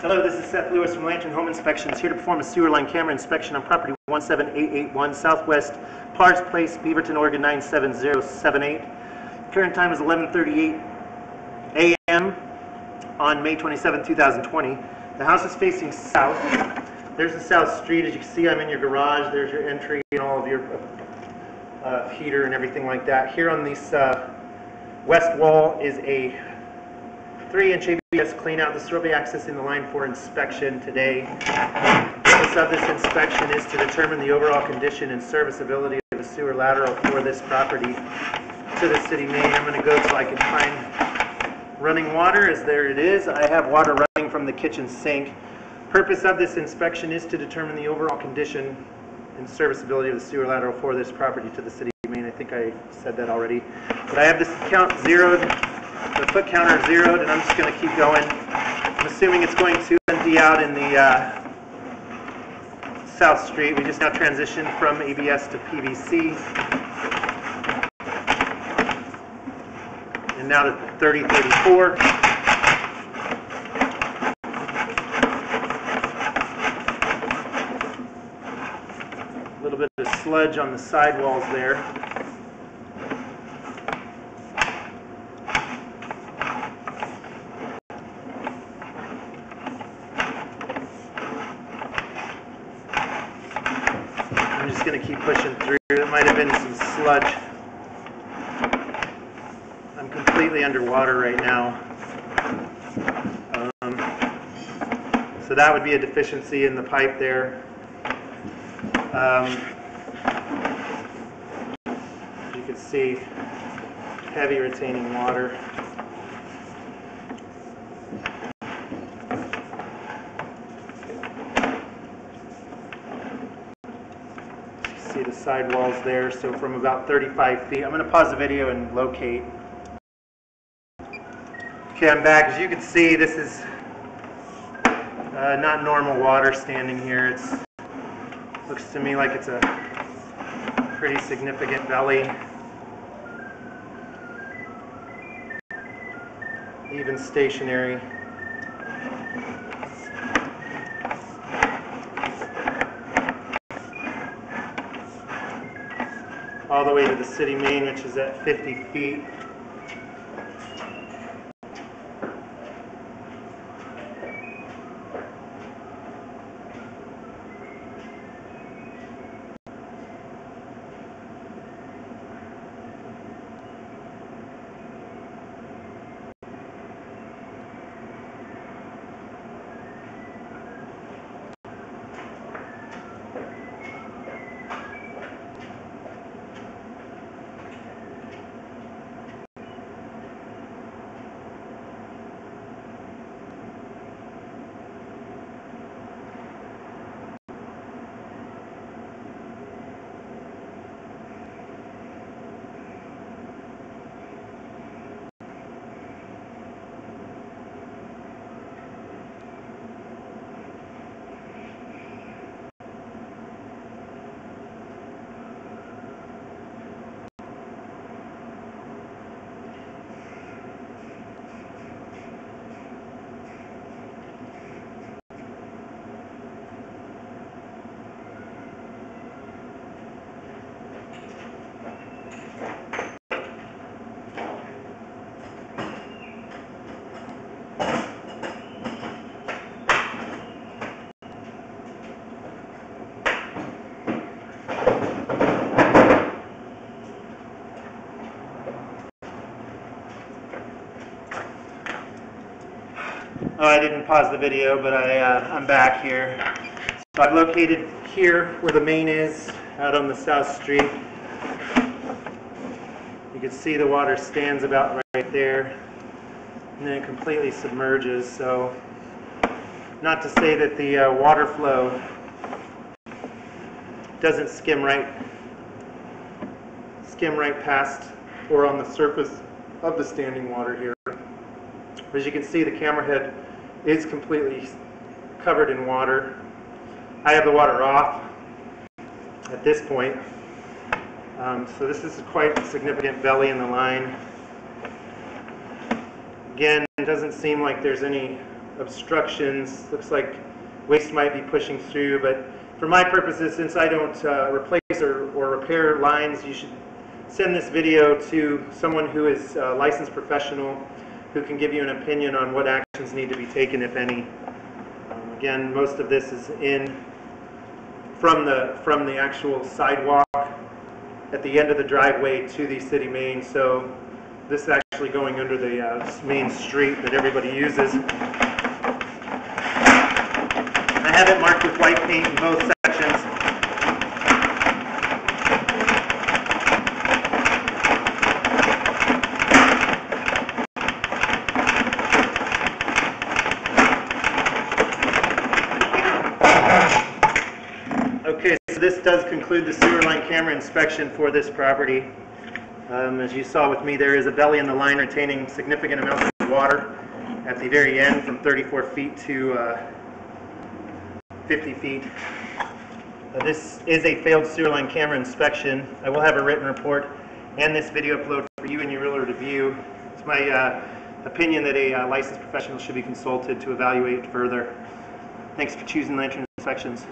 Hello, this is Seth Lewis from Lantern Home Inspections, here to perform a sewer line camera inspection on property 17881 Southwest Pars Place, Beaverton, Oregon 97078. Current time is 11:38 a.m. on May 27, 2020. The house is facing south. There's the south street. As you can see, I'm in your garage. There's your entry and all of your uh, heater and everything like that. Here on this uh, west wall is a 3-inch ABS cleanout. This will be accessing the line for inspection today. The purpose of this inspection is to determine the overall condition and serviceability of the sewer lateral for this property to the city main. I'm going to go so I can find running water, as there it is. I have water running from the kitchen sink. Purpose of this inspection is to determine the overall condition and serviceability of the sewer lateral for this property to the city main. I think I said that already. But I have this count zeroed, the foot counter zeroed, and I'm just going to keep going. I'm assuming it's going to empty out in the uh, South Street. We just now transitioned from ABS to PVC. And now to 3034. A little bit of sludge on the sidewalls there. Just going to keep pushing through. There might have been some sludge. I'm completely underwater right now. Um, so that would be a deficiency in the pipe there. Um, you can see, heavy retaining water. See the sidewalls there, so from about 35 feet. I'm going to pause the video and locate. Okay, I'm back. As you can see, this is uh, not normal water standing here. It's looks to me like it's a pretty significant belly. Even stationary. All the way to the city main, which is at 50 feet. Oh, I didn't pause the video, but I, uh, I'm back here. So I've located here where the main is, out on the south street. You can see the water stands about right there, and then it completely submerges. So, not to say that the uh, water flow doesn't skim right, skim right past or on the surface of the standing water here. As you can see, the camera head is completely covered in water. I have the water off at this point. Um, so this is quite a significant belly in the line. Again, it doesn't seem like there's any obstructions. Looks like waste might be pushing through, but for my purposes, since I don't uh, replace or, or repair lines, you should send this video to someone who is a licensed professional who can give you an opinion on what actions need to be taken, if any. Um, Again, most of this is in from the, from the actual sidewalk at the end of the driveway to the city main, so this is actually going under the uh, main street that everybody uses. I have it marked with white paint in both sections. Okay, so this does conclude the sewer line camera inspection for this property. Um, As you saw with me, there is a belly in the line retaining significant amounts of water at the very end from 34 feet to uh, 50 feet. Uh, This is a failed sewer line camera inspection. I will have a written report and this video upload for you and your realtor to view. It's my uh, opinion that a uh, licensed professional should be consulted to evaluate further. Thanks for choosing Lantern Inspections.